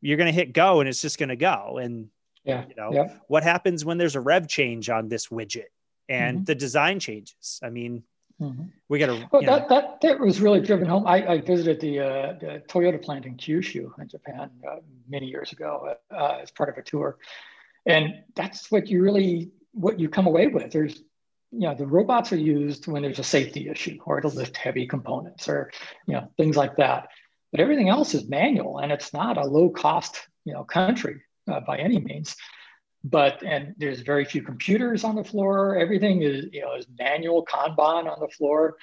you're gonna hit go and it's just gonna go. And yeah. You know, yeah. what happens when there's a rev change on this widget and mm-hmm. the design changes? I mean, mm-hmm. we got to. Well, that, that, that was really driven home. I, I visited the, uh, the, Toyota plant in Kyushu in Japan uh, many years ago uh, as part of a tour. And that's what you really, what you come away with. There's, you know, the robots are used when there's a safety issue or to lift heavy components or, you know, things like that. But everything else is manual and it's not a low cost, you know, country uh, by any means. But and there's very few computers on the floor. Everything is you know is manual Kanban on the floor.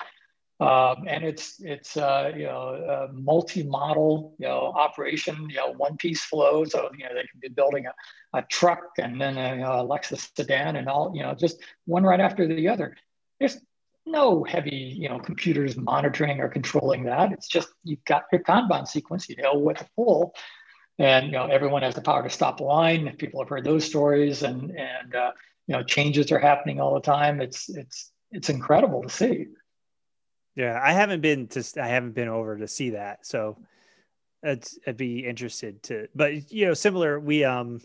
Um, and it's it's uh, you know a multi-model you know operation you know one piece flow so you know they can be building a, a truck and then a, a Lexus sedan and all you know just one right after the other. There's no heavy you know computers monitoring or controlling that. It's just you've got your Kanban sequence. You know what to pull, and you know everyone has the power to stop the line. People have heard those stories, and and uh, you know changes are happening all the time. It's it's it's incredible to see. Yeah, I haven't been to I haven't been over to see that, so it's, I'd be interested to. But you know, similar, we um,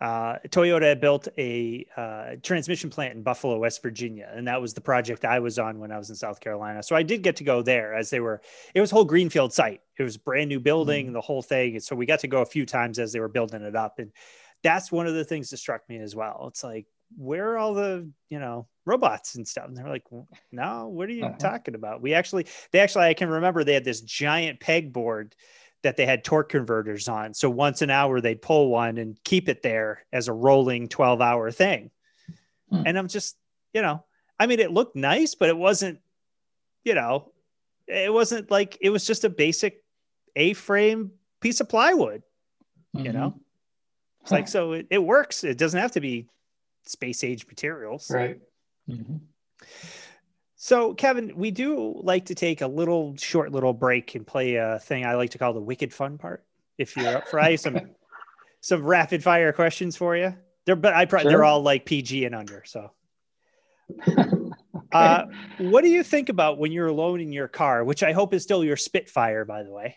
uh, Toyota built a uh, transmission plant in Buffalo, West Virginia, and that was the project I was on when I was in South Carolina. So I did get to go there as they were. It was a whole greenfield site. It was brand new building, mm-hmm. the whole thing. So we got to go a few times as they were building it up, and that's one of the things that struck me as well. It's like where are all the you know robots and stuff and they're like no what are you uh-huh. talking about we actually they actually i can remember they had this giant pegboard that they had torque converters on so once an hour they'd pull one and keep it there as a rolling 12 hour thing hmm. and i'm just you know i mean it looked nice but it wasn't you know it wasn't like it was just a basic a frame piece of plywood mm-hmm. you know it's huh. like so it, it works it doesn't have to be space age materials. Right. Mm-hmm. So, Kevin, we do like to take a little short little break and play a thing I like to call the wicked fun part. If you're up for I have some some rapid fire questions for you. They're but I probably sure. they're all like PG and under. So, okay. uh, what do you think about when you're alone in your car, which I hope is still your Spitfire, by the way?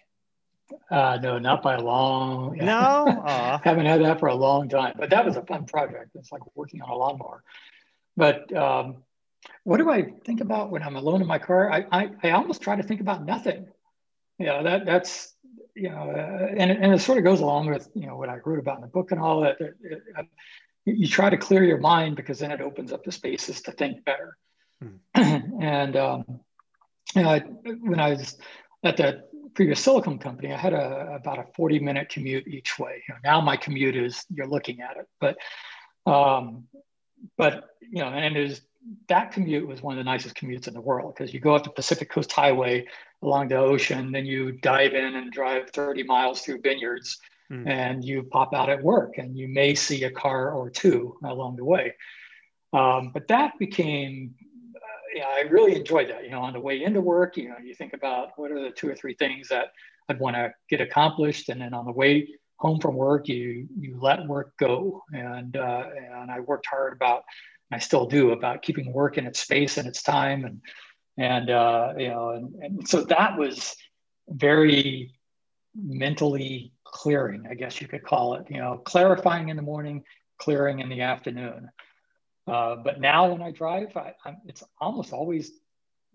Uh, no, not by long. No, haven't had that for a long time. But that was a fun project. It's like working on a lawnmower. But um, what do I think about when I'm alone in my car? I, I, I almost try to think about nothing. You know, that that's you know, uh, and and it sort of goes along with you know what I wrote about in the book and all that. It, it, it, you try to clear your mind because then it opens up the spaces to think better. Hmm. and um, you know, I, when I was at that previous silicon company, I had a, about a 40 minute commute each way. You know, now my commute is you're looking at it, but um, but you know, and it is that commute was one of the nicest commutes in the world because you go up the Pacific Coast Highway along the ocean, then you dive in and drive 30 miles through vineyards, mm. and you pop out at work, and you may see a car or two along the way. Um, but that became yeah, I really enjoyed that. You know, on the way into work, you know, you think about what are the two or three things that I'd want to get accomplished, and then on the way home from work, you you let work go. And uh, and I worked hard about, I still do about keeping work in its space and its time, and and uh, you know, and, and so that was very mentally clearing, I guess you could call it. You know, clarifying in the morning, clearing in the afternoon. Uh, but now when I drive, I, it's almost always,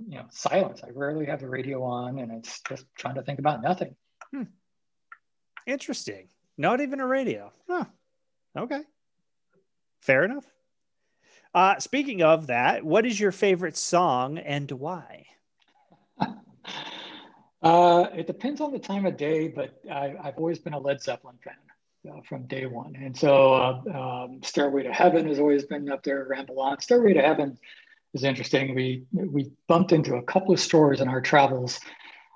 you know, silence. I rarely have the radio on, and it's just trying to think about nothing. Hmm. Interesting. Not even a radio. Huh. Okay. Fair enough. Uh, speaking of that, what is your favorite song and why? uh, it depends on the time of day, but I, have always been a Led Zeppelin fan uh, from day one. And so uh, um, Stairway to Heaven has always been up there, Ramble On. Stairway to Heaven is interesting. We, we bumped into a couple of stores in our travels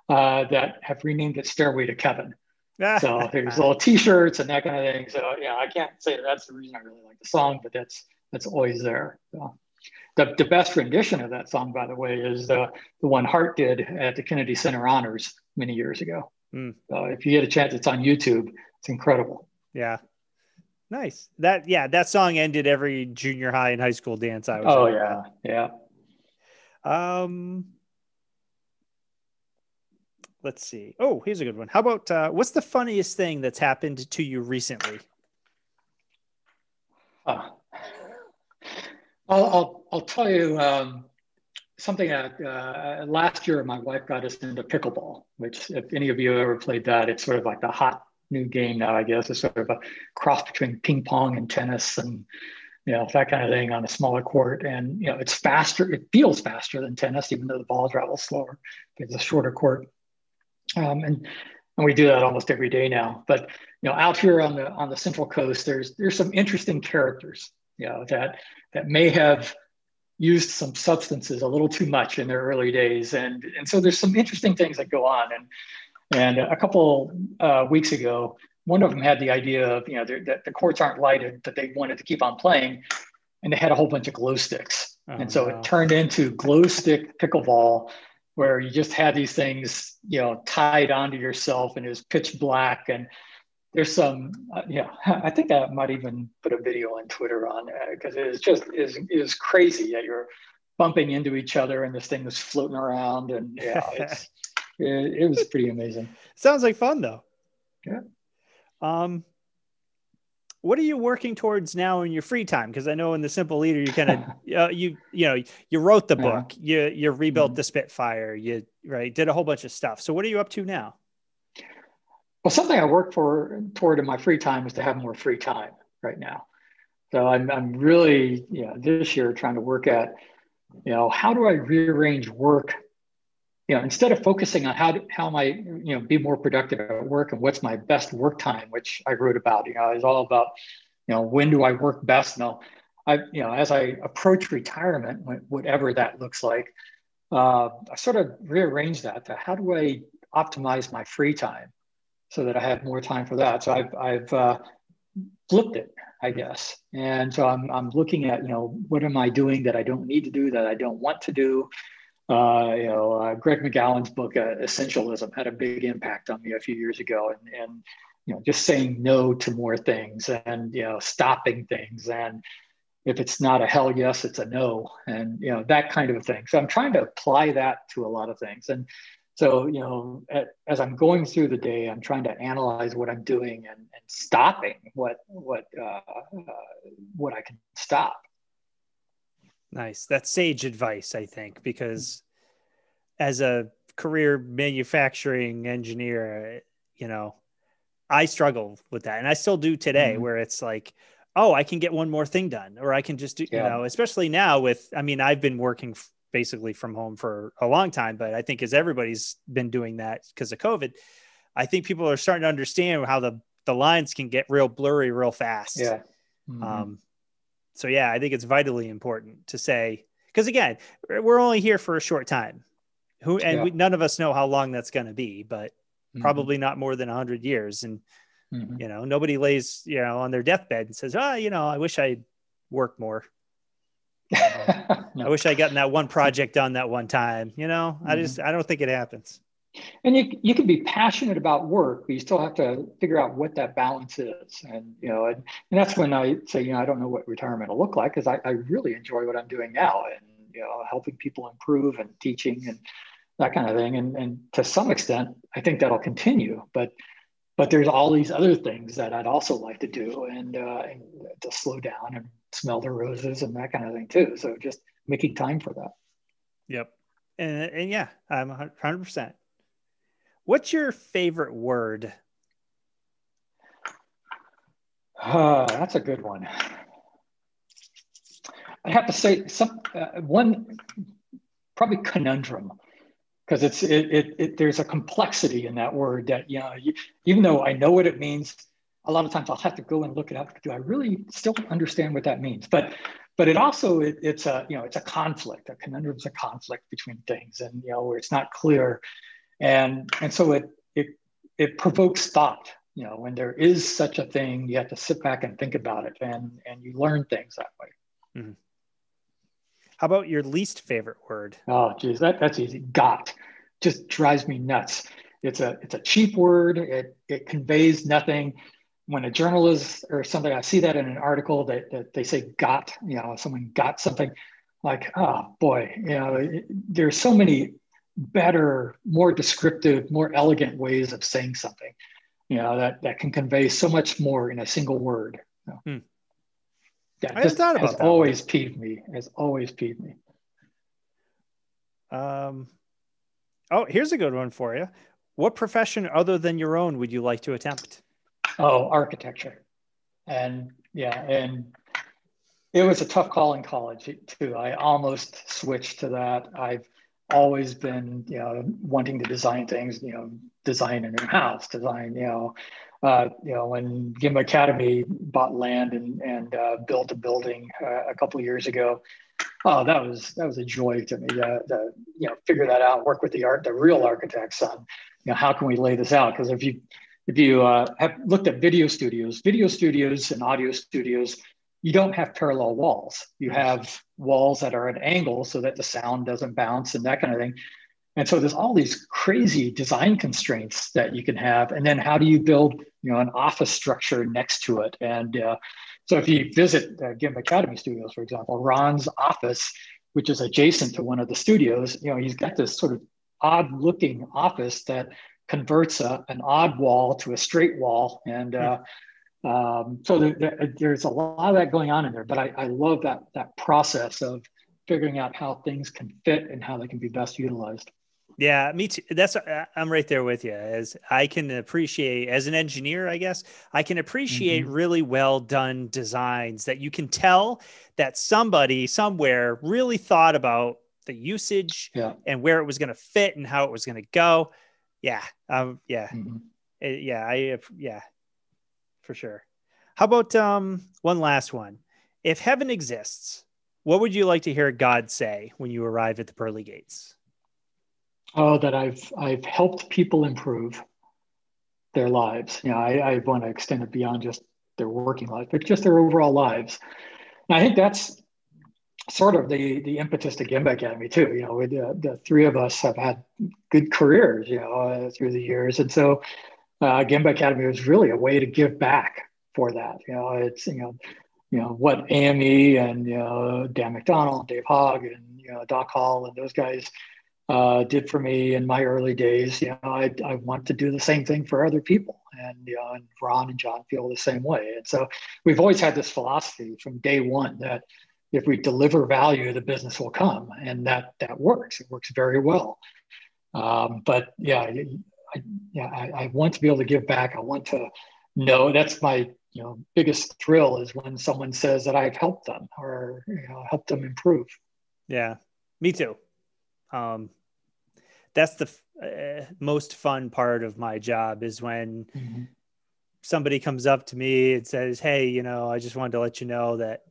uh, that have renamed it Stairway to Kevin. so there's little t-shirts and that kind of thing. So yeah, I can't say that's the reason I really like the song, but that's that's always there. So, the, the best rendition of that song, by the way, is the, the one Heart did at the Kennedy Center Honors many years ago. Mm. So if you get a chance, it's on YouTube. It's incredible. Yeah. Nice. That yeah, that song ended every junior high and high school dance I was. Oh yeah, yeah. Um, let's see. Oh, here's a good one. How about uh, what's the funniest thing that's happened to you recently? Uh, I'll, I'll, I'll tell you um, something that uh, last year my wife got us into pickleball, which if any of you ever played that, it's sort of like the hot new game now, I guess. It's sort of a cross between ping pong and tennis and you know that kind of thing on a smaller court. And you know it's faster. It feels faster than tennis, even though the ball travels slower. It's a shorter court. Um, and and we do that almost every day now. But you know, out here on the on the Central Coast, there's there's some interesting characters, you know, that that may have used some substances a little too much in their early days, and and so there's some interesting things that go on. And and a couple uh, weeks ago, one of them had the idea of you know that the courts aren't lighted, that they wanted to keep on playing, and they had a whole bunch of glow sticks, oh, and so no. it turned into glow stick pickleball, where you just had these things you know tied onto yourself, and it was pitch black and there's some uh, yeah i think i might even put a video on twitter on because it is just is is crazy that you're bumping into each other and this thing was floating around and yeah it's it, it was pretty amazing. Sounds like fun though. Yeah. Um what are you working towards now in your free time? Because i know in the simple leader you kind of uh, you you know you wrote the book yeah. you you rebuilt mm-hmm. the spitfire you right did a whole bunch of stuff. So what are you up to now well, something I work for toward in my free time is to have more free time right now. So I'm, I'm really, you know, this year trying to work at, you know, how do I rearrange work? You know, instead of focusing on how, how am I, you know, be more productive at work and what's my best work time, which I wrote about, you know, is all about, you know, when do I work best? Now, I, you know, as I approach retirement, whatever that looks like, uh, I sort of rearrange that to how do I optimize my free time? So that I have more time for that. So I've, I've uh, flipped it, I guess. And so I'm, I'm looking at, you know, what am I doing that I don't need to do, that I don't want to do? Uh, you know, uh, Greg McKeown's book, uh, Essentialism, had a big impact on me a few years ago. And, and, you know, just saying no to more things and, you know, stopping things. And if it's not a hell yes, it's a no. And, you know, that kind of a thing. So I'm trying to apply that to a lot of things. And so you know at, as i'm going through the day i'm trying to analyze what i'm doing and, and stopping what what uh, uh, what i can stop nice that's sage advice i think because as a career manufacturing engineer you know i struggle with that and i still do today mm-hmm. where it's like oh i can get one more thing done or i can just do yeah. you know especially now with i mean i've been working basically from home for a long time. But I think as everybody's been doing that because of COVID, I think people are starting to understand how the the lines can get real blurry real fast. Yeah. Mm-hmm. Um, so yeah, I think it's vitally important to say because again, we're only here for a short time. Who and yeah. we, none of us know how long that's going to be, but mm-hmm. probably not more than hundred years. And mm-hmm. you know, nobody lays you know on their deathbed and says, "Oh, you know, I wish I worked more." No. I wish I gotten that one project done that one time. You know, mm-hmm. I just I don't think it happens. And you you can be passionate about work, but you still have to figure out what that balance is. And you know, and, and that's when I say, you know, I don't know what retirement will look like because I, I really enjoy what I'm doing now and you know, helping people improve and teaching and that kind of thing. And and to some extent, I think that'll continue. But but there's all these other things that I'd also like to do and, uh, and to slow down and smell the roses and that kind of thing too. So just making time for that. Yep. And, and yeah, I'm 100%. What's your favorite word? Uh, that's a good one. I have to say some uh, one probably conundrum because it's it, it, it, there's a complexity in that word that you know you, even though I know what it means, a lot of times I'll have to go and look it up. Do I really still understand what that means? But but it also it, it's a you know it's a conflict. A conundrum is a conflict between things, and you know where it's not clear, and and so it it it provokes thought. You know when there is such a thing, you have to sit back and think about it, and and you learn things that way. Mm-hmm. How about your least favorite word? Oh, geez, that, that's easy. Got just drives me nuts. It's a it's a cheap word. It it conveys nothing when a journalist or something, I see that in an article that, that they say got, you know, someone got something like, oh boy, you know, there's so many better, more descriptive, more elegant ways of saying something, you know, that, that can convey so much more in a single word. You know? hmm. Yeah, I just thought about has that always one. peeved me, has always peeved me. Um, oh, here's a good one for you. What profession other than your own would you like to attempt? Oh, architecture. And yeah, and it was a tough call in college too. I almost switched to that. I've always been, you know, wanting to design things, you know, design a new house, design, you know, uh, you know, when Gemba Academy bought land and, and uh, built a building uh, a couple years ago, oh, that was that was a joy to me to you know figure that out, work with the art, the real architects on you know how can we lay this out because if you if you uh, have looked at video studios, video studios and audio studios, you don't have parallel walls. You have walls that are at angles so that the sound doesn't bounce and that kind of thing. And so there's all these crazy design constraints that you can have. And then how do you build, you know, an office structure next to it? And uh, so if you visit uh, Academy Studios, for example, Ron's office, which is adjacent to one of the studios, you know, he's got this sort of odd looking office that converts a, an odd wall to a straight wall. And uh, um, so there, there, there's a lot of that going on in there, but I, I love that, that process of figuring out how things can fit and how they can be best utilized. Yeah, me too. That's uh, I'm right there with you. As I can appreciate as an engineer, I guess I can appreciate mm-hmm. really well done designs that you can tell that somebody somewhere really thought about the usage yeah. and where it was going to fit and how it was going to go. Yeah. Um, yeah. Mm-hmm. Uh, yeah. I, yeah, for sure. How about um, one last one? If heaven exists, what would you like to hear God say when you arrive at the pearly gates? Oh, that I've I've helped people improve their lives. You know, I, I want to extend it beyond just their working life, but just their overall lives. And I think that's sort of the the impetus to Gemba Academy too. You know, the, the three of us have had good careers, you know, uh, through the years, and so uh, Gemba Academy was really a way to give back for that. You know, it's you know, you know what AME and you know Dan McDonald, Dave Hogg, and you know Doc Hall and those guys uh, did for me in my early days. You know, I, I want to do the same thing for other people, and you know, and Ron and Jon feel the same way. And so we've always had this philosophy from day one that if we deliver value, the business will come, and that that works. It works very well. Um, but yeah, I, yeah, I, I want to be able to give back. I want to know that's my you know biggest thrill is when someone says that I've helped them or you know helped them improve. Yeah, me too. Um, that's the uh, most fun part of my job is when mm-hmm. somebody comes up to me and says, "Hey, you know, I just wanted to let you know that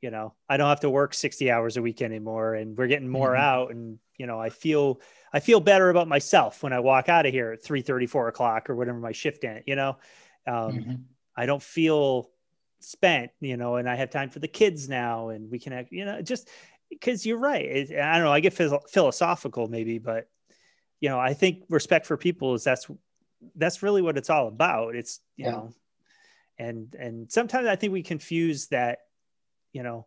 you know I don't have to work 60 hours a week anymore, and we're getting more mm-hmm. out, and you know, I feel I feel better about myself when I walk out of here at 3 34 o'clock or whatever my shift in, you know. Um, mm-hmm. I don't feel spent, you know, and I have time for the kids now, and we can, you know, just because you're right. It, I don't know. I get philosophical maybe, but you know, I think respect for people is that's that's really what it's all about. It's you yeah. know, and and sometimes I think we confuse that, you know,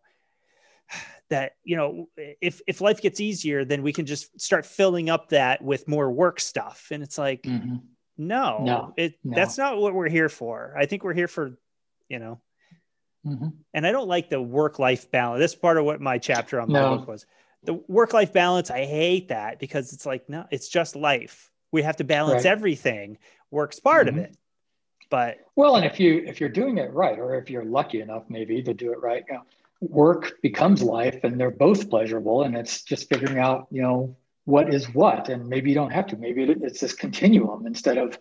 that you know if if life gets easier, then we can just start filling up that with more work stuff, and it's like. Mm-hmm. No, no, it no. that's not what we're here for. I think we're here for, you know, Mm-hmm. And I don't like the work life balance. That's part of what my chapter on my no. book was. The work life balance, I hate that because it's like, no, it's just life. We have to balance right. everything. Work's part mm-hmm. of it. But well, and if you if you're doing it right, or if you're lucky enough maybe to do it right, you know, work becomes life and they're both pleasurable. And it's just figuring out, you know, what is what. And maybe you don't have to. Maybe it's this continuum instead of,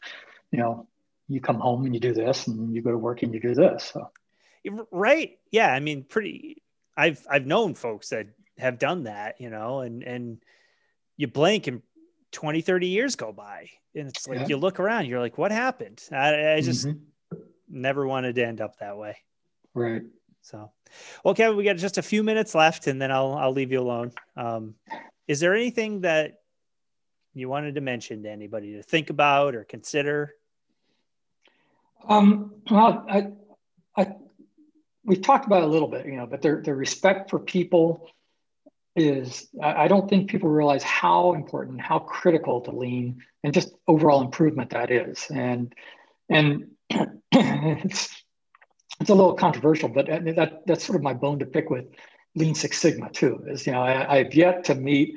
you know, you come home and you do this and you go to work and you do this. So right yeah i mean pretty i've i've known folks that have done that you know and and you blink and 20 30 years go by. And it's like yeah. you look around you're like what happened? I, I just mm-hmm. never wanted to end up that way. Right. So well kevin we got just a few minutes left and then i'll i'll leave you alone. Um, is there anything that you wanted to mention to anybody to think about or consider? Um, well, I, I, we've talked about a little bit, you know, but their, their respect for people is, I don't think people realize how important, how critical to lean and just overall improvement that is. And, and it's, it's a little controversial, but that, that's sort of my bone to pick with Lean Six Sigma too, is, you know, I, I've yet to meet,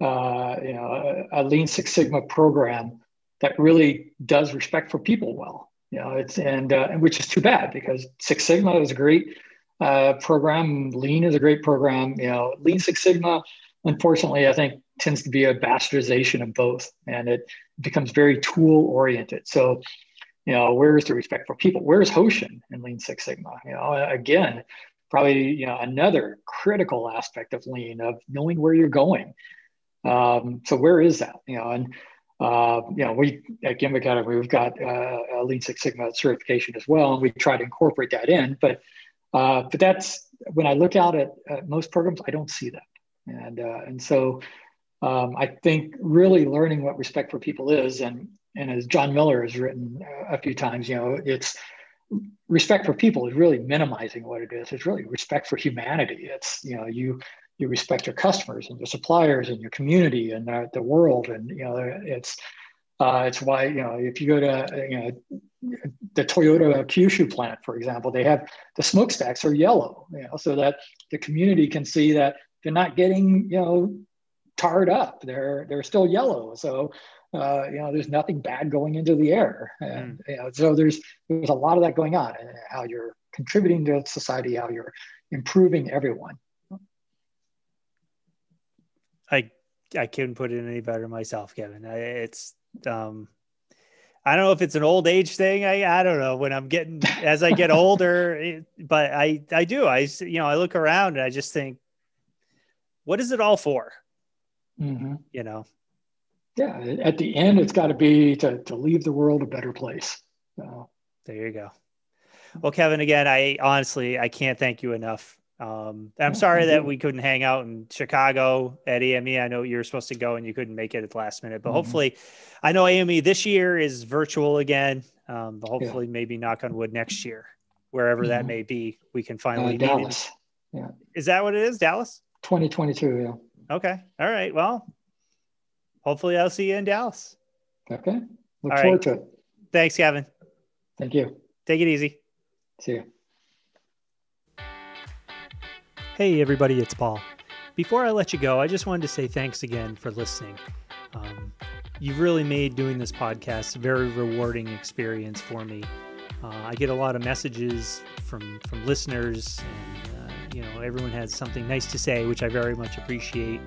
uh, you know, a, a Lean Six Sigma program that really does respect for people well you know it's and uh, which is too bad because six sigma is a great uh, program lean is a great program you know lean six sigma unfortunately i think tends to be a bastardization of both and it becomes very tool oriented so you know where is the respect for people where's hoshin in lean six sigma you know again probably you know another critical aspect of lean of knowing where you're going. Um, so where is that? You know, and uh, you know, we at Gemba Academy, we've got uh, a Lean Six Sigma certification as well, and we try to incorporate that in. But uh, but that's when I look out at, at, most programs, I don't see that, and uh, and so um, I think really learning what respect for people is, and and as Jon Miller has written a few times, you know, it's respect for people is really minimizing what it is. It's really respect for humanity. It's you know you you respect your customers and your suppliers and your community and the, the world, and you know it's uh, it's why you know if you go to you know the Toyota Kyushu plant, for example, they have the smokestacks are yellow, you know, so that the community can see that they're not getting you know tarred up. They're they're still yellow. So uh, you know, there's nothing bad going into the air. And mm. you know, so there's there's a lot of that going on, and how you're contributing to society, how you're improving everyone. I I couldn't put it any better myself, Kevin. It's um, I don't know if it's an old age thing. I I don't know when I'm getting as I get older, it, but I I do. I you know I look around and I just think, what is it all for? Mm-hmm. You know, yeah, at the end, it's got to be to, to leave the world a better place. So. There you go. Well, Kevin, again, I honestly I can't thank you enough. Um, I'm sorry that we couldn't hang out in Chicago at AME. I know you were supposed to go and you couldn't make it at the last minute, but mm-hmm. hopefully, I know AME this year is virtual again. Um, but hopefully, yeah. maybe knock on wood next year, wherever mm-hmm. that may be, we can finally. Uh, Dallas. Yeah. Is that what it is? Dallas. 2022. Yeah. Okay. All right. Well, hopefully I'll see you in Dallas. Okay. Look All forward right. to it. Thanks, Kevin. Thank you. Take it easy. See you. Hey, everybody, it's Paul. Before I let you go, I just wanted to say thanks again for listening. Um, you've really made doing this podcast a very rewarding experience for me. Uh, I get a lot of messages from from listeners, and uh, you know everyone has something nice to say, which I very much appreciate.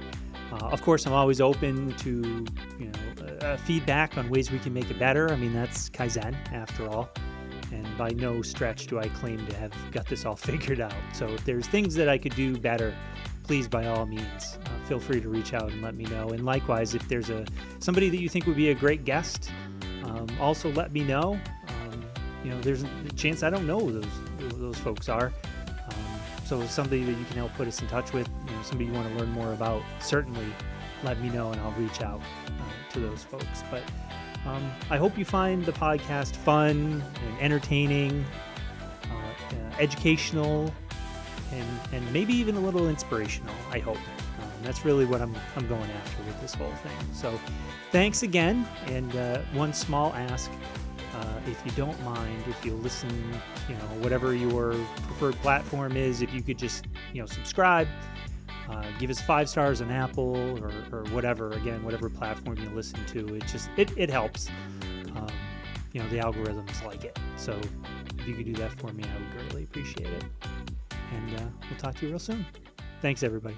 Uh, of course, I'm always open to you know feedback on ways we can make it better. I mean, that's kaizen after all, and by no stretch do I claim to have got this all figured out. So if there's things that I could do better, please by all means uh, feel free to reach out and let me know. And likewise, if there's a somebody that you think would be a great guest, um, also let me know. Um, you know, there's a chance I don't know who those who those folks are. So somebody that you can help put us in touch with, you know, somebody you want to learn more about, certainly let me know and I'll reach out uh, to those folks. But um, I hope you find the podcast fun and entertaining, uh, uh, educational, and, and maybe even a little inspirational. I hope. Um, that's really what I'm, I'm going after with this whole thing. So thanks again. And uh, one small ask uh, if you don't mind, if you listen, you know, whatever your preferred platform is, if you could just, you know, subscribe, uh, give us five stars on Apple or, or whatever, again, whatever platform you listen to, it just, it, it helps. Um, you know, the algorithms like it. So if you could do that for me, I would greatly appreciate it. And uh, we'll talk to you real soon. Thanks, everybody.